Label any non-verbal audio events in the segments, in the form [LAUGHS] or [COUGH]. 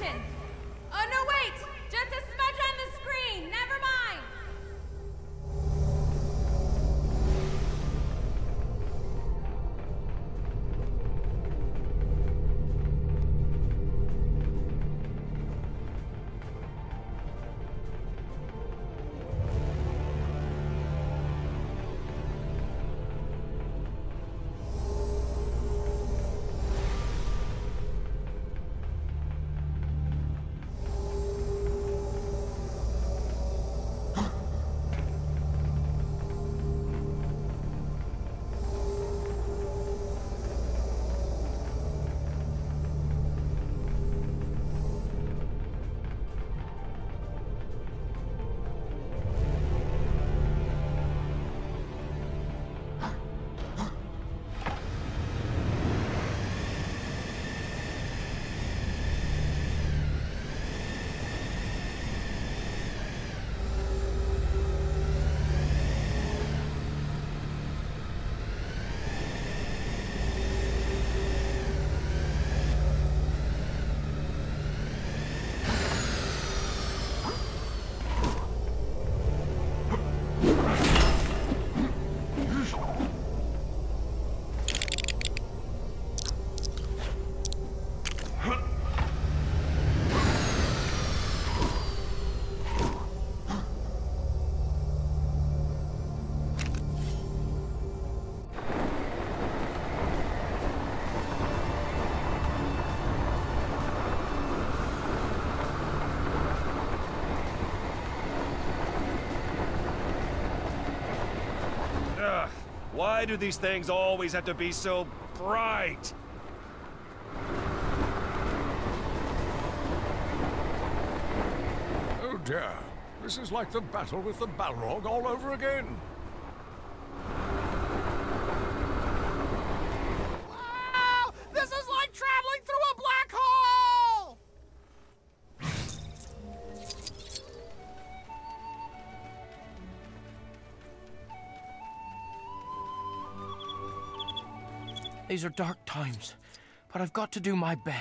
position. Why do these things always have to be so bright? Oh dear. This is like the battle with the Balrog all over again. These are dark times, but I've got to do my bit.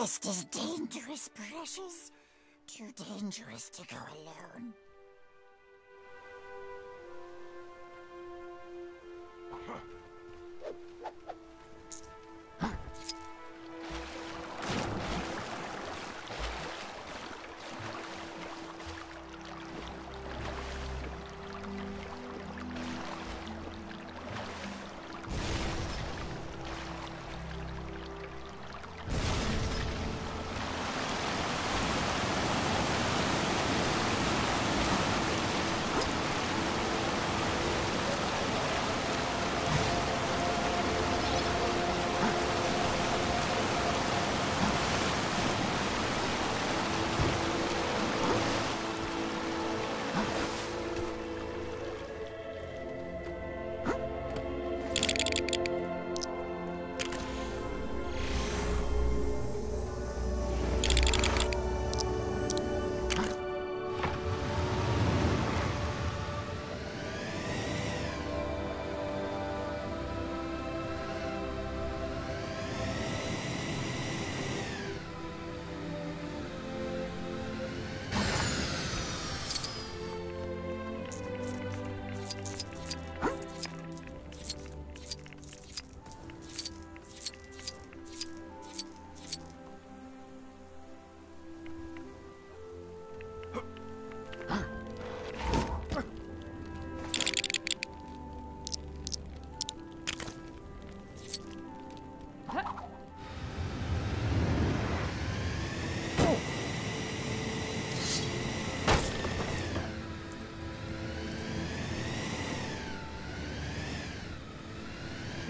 quest is dangerous, Precious. Too dangerous to go alone. [LAUGHS]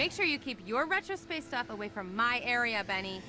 Make sure you keep your retro space stuff away from my area, Benny.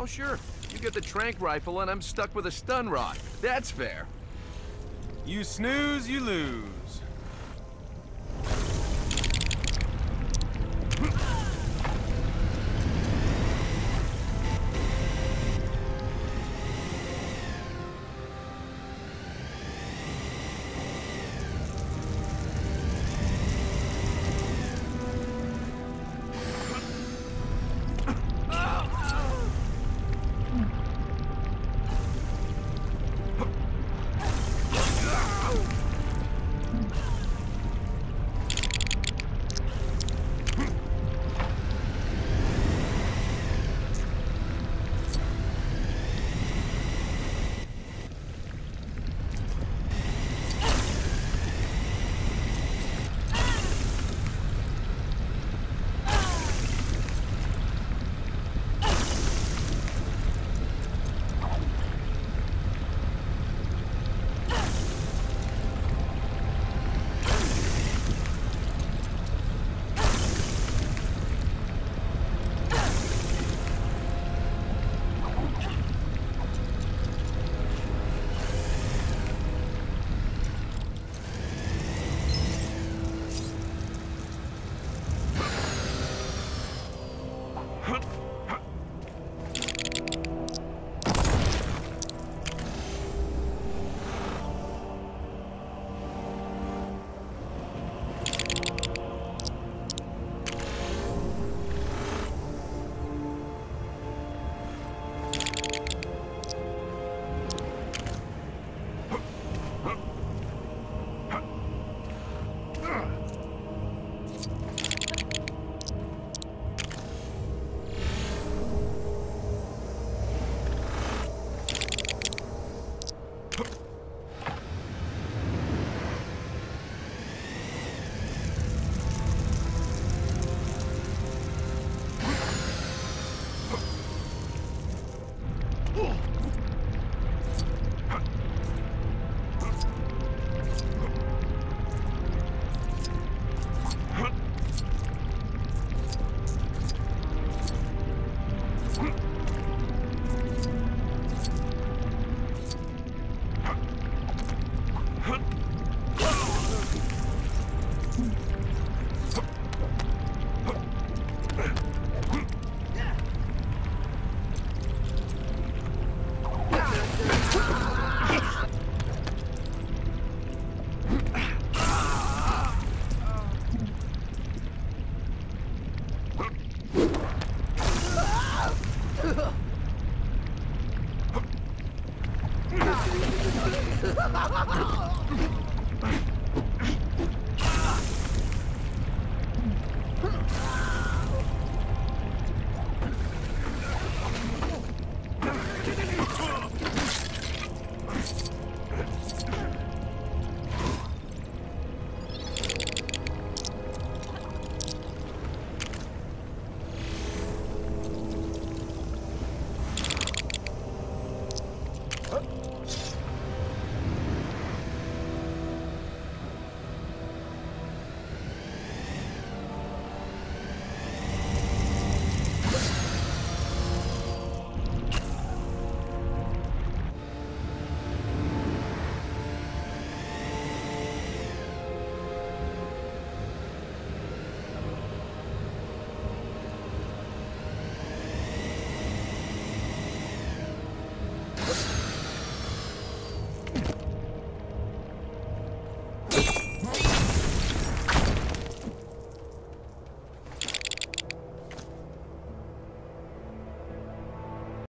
Oh, sure. You get the trank rifle and I'm stuck with a stun rock. That's fair. You snooze, you lose.